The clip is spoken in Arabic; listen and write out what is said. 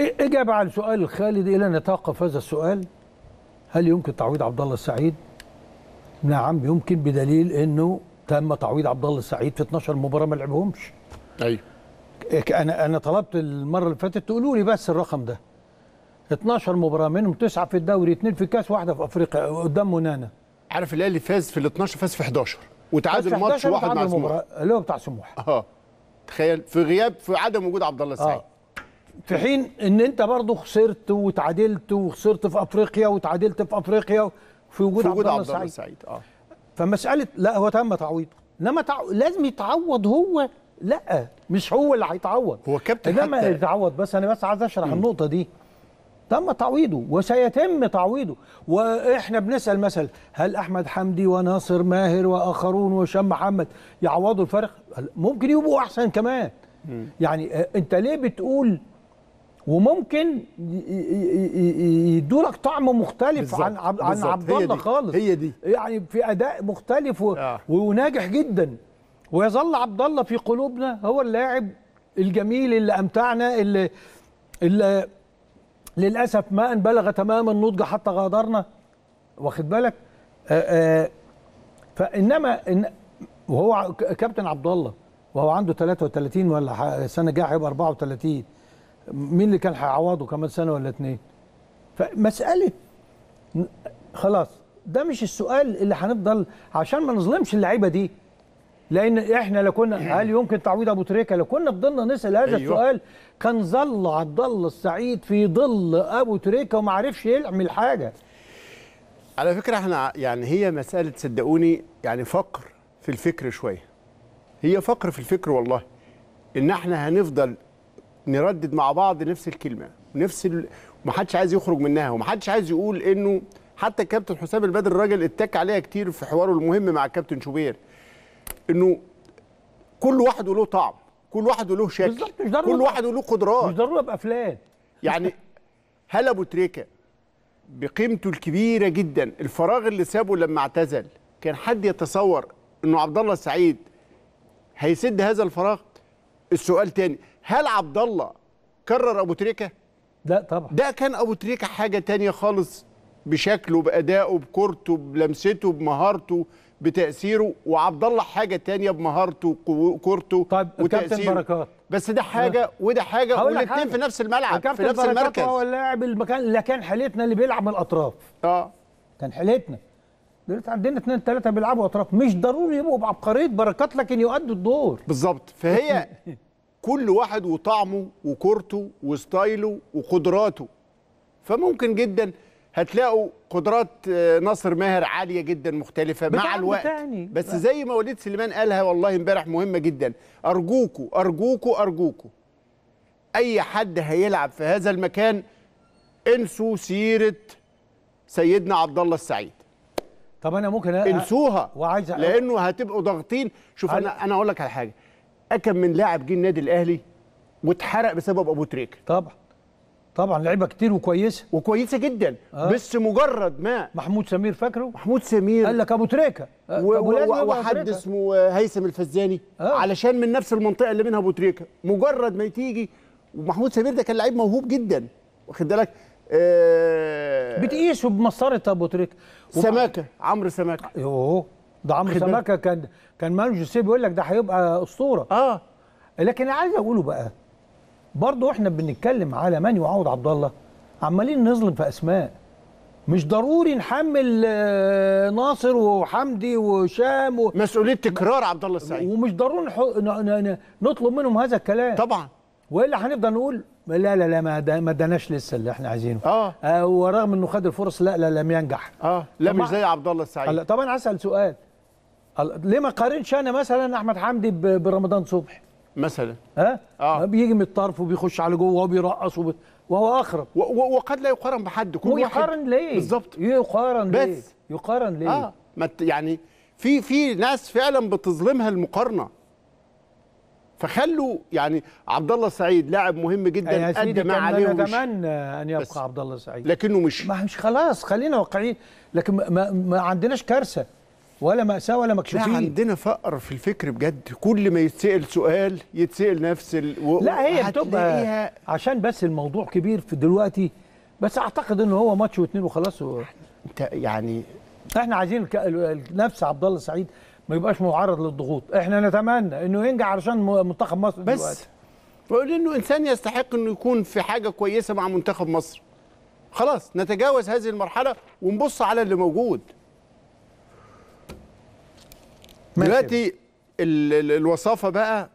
إجابة على سؤال الخالد إلى أن نتوقف هذا السؤال هل يمكن تعويض عبد الله السعيد؟ نعم يمكن بدليل أنه تم تعويض عبد الله السعيد في 12 مباراة ما لعبهمش. أيوه أنا أنا طلبت المرة اللي فاتت تقولوا لي بس الرقم ده. 12 مباراة منهم تسعة في الدوري اثنين في الكاس واحدة في أفريقيا قدام منانا عارف الاهلي فاز في ال 12 فاز في 11 وتعادل ماتش 11 واحد مع سموحه مباراة اللي هو بتاع سموحه آه تخيل في غياب في عدم وجود عبد الله السعيد. آه. في حين إن أنت برضه خسرت وتعادلت وخسرت في أفريقيا وتعادلت في أفريقيا في وجود, في وجود عبد الله السعيد آه. فمسألة لا هو تم تعويضه. إنما تع... لازم يتعوض هو. لا مش هو اللي هيتعوض. هو كابتن إنما حتى- يتعوض بس أنا بس عايز أشرح النقطة دي. تم تعويضه وسيتم تعويضه. وإحنا بنسأل مثلا هل أحمد حمدي وناصر ماهر وآخرون وهشام محمد يعوضوا الفرق ممكن يبقوا أحسن كمان. يعني آه، أنت ليه بتقول وممكن يدوا لك طعم مختلف بالظبط، عن عب- عن. عبد الله خالص. هي دي. يعني في أداء مختلف و... آه. وناجح جدا. ويظل عبد الله في قلوبنا هو اللاعب الجميل اللي أمتعنا اللي, اللي للأسف ما ان بلغ تمام النضج حتى غادرنا. واخد بالك؟ آآ آآ فإنما إن وهو كابتن عبد الله وهو عنده 33 ولا السنة الجايه هيبقى 34 مين اللي كان هيعوضه كمان سنة ولا اتنين؟ فمسألة خلاص ده مش السؤال اللي هنفضل عشان ما نظلمش اللعيبة دي. لأن إحنا لو كنا هل يمكن تعويض أبو تريكة؟ لو كنا فضلنا نسأل هذا أيوة. السؤال كان ظل عبد الله السعيد في ظل أبو تريكة وما عرفش يعمل حاجة. على فكرة إحنا يعني هي مسألة صدقوني يعني فقر في الفكر شوية. هي فقر في الفكر والله. إن إحنا هنفضل نردد مع بعض نفس الكلمة نفس ال... ومحدش عايز يخرج منها ومحدش عايز يقول إنه حتى الكابتن حسام البدر الراجل اتك عليها كتير في حواره المهم مع الكابتن شوبير إنه كل واحد له طعم كل واحد له شكل بالظبط، مش ضروري كل. واحد له قدرات. مش ضروري أبقى فلان. يعني هل أبو تريكة بقيمته الكبيرة جدا الفراغ اللي سابه لما اعتزل كان حد يتصور إنه عبد الله السعيد هيسد هذا الفراغ؟ السؤال تاني هل عبد الله كرر أبو تريكة؟ لا طبعا. ده كان أبو تريكة حاجة تانية خالص بشكله بأدائه بكورته بلمسته بمهارته بتأثيره وعبد الله حاجة تانية بمهارته وكورته طيب كابتن وتأثيره. بركات. بس ده حاجة وده حاجة والاثنين. في نفس الملعب في نفس بركات المركز. هو اللاعب المكان اللي كان حالتنا اللي بيلعب من الأطراف. آه. كان حالتنا دلوقتي عندنا اثنين ثلاثة بيلعبوا أطراف. مش ضروري يبقوا بعبقرية بركات لكن يؤدوا الدور. بالظبط. فهي كل واحد وطعمه وكورته وستايله وقدراته. فممكن جدا هتلاقوا قدرات آه، ناصر ماهر عالية جدا مختلفة مع الوقت. تاني. بس زي ما وليد سليمان قالها والله امبارح مهمة جدا. أرجوكوا أرجوكوا أرجوكوا. أي حد هيلعب في هذا المكان انسوا سيرة سيدنا عبد الله السعيد. طب أنا ممكن أ- انسوها وعايز لأنه هتبقوا ضاغطين. شوف أنا أنا أقول لك على حاجة. أكم من لاعب جه النادي الأهلي واتحرق بسبب أبو تريكة. طبعا. طبعا لعيبة كتير وكويسة. وكويسة جدا. آه. بس مجرد ما محمود سمير فاكره؟ محمود سمير. قال لك أبو تريكة. و- ولازم و- أبو وحد. اسمه هيثم الفزاني. آه. علشان من نفس المنطقة اللي منها أبو تريكة. مجرد ما تيجي ومحمود سمير ده كان لعيب موهوب جدا. واخد بالك؟ آه. بتقيسوا بمسطره أبو تريكة. وبعد- سماكة. عمرو سماكة. يوه. ده عمرو. سماكة كان كان مانو جوزيه بيقول لك ده هيبقى أسطورة. آه. لكن أنا عايز أقوله بقى برضه إحنا بنتكلم على من يعوض عبد الله. عمالين نظلم في أسماء. مش ضروري نحمل آه، ناصر وحمدي وشام و... مسؤولية تكرار عبد الله السعيد. ومش ضروري نحو... ن... ن... ن... نطلب منهم هذا الكلام. طبعا. وإلا هنفضل نقول لا لا لا ما دا... ما اداناش لسه اللي إحنا عايزينه. آه. آه ورغم إنه خد الفرص لا لا لم ينجح. آه. لا مش زي عبد الله السعيد. طبعا اسال سؤال. ليه ما قارنش أنا مثلا أحمد حمدي. برمضان صبحي؟ مثلا. ها؟ آه. بيجي من الطرف وبيخش على جوه وبيرقص وب... وهو أخرب. و- و- وقد لا يقارن بحد كل واحد يقارن ليه؟ بالظبط يقارن ليه؟ بس. يقارن ليه؟ آه. ما يعني في في ناس فعلا بتظلمها المقارنة. فخلوا يعني عبد الله السعيد لاعب مهم جدا أدى ما عليه ومش نتمنى أن. يبقى عبد الله السعيد لكنه مش ما مش خلاص خلينا واقعيين. لكن ما, ما عندناش كارثة. ولا مأساة ولا لا مكشوفين. عندنا فقر في الفكر بجد. كل ما يتسأل سؤال يتسأل نفس ال... و... لا هي بتبقى عشان بس الموضوع كبير في دلوقتي. بس أعتقد ان هو ماتش واثنين وخلاص و... أنت يعني إحنا عايزين نفس عبد الله السعيد ما يبقاش معرض للضغوط. إحنا نتمنى إنه ينجح علشان منتخب مصر بس دلوقتي. بقول إنه إنسان يستحق إنه يكون في حاجة كويسة مع منتخب مصر. خلاص نتجاوز هذه المرحلة ونبص على اللي موجود. دلوقتي ال- ال- الوصافة بقى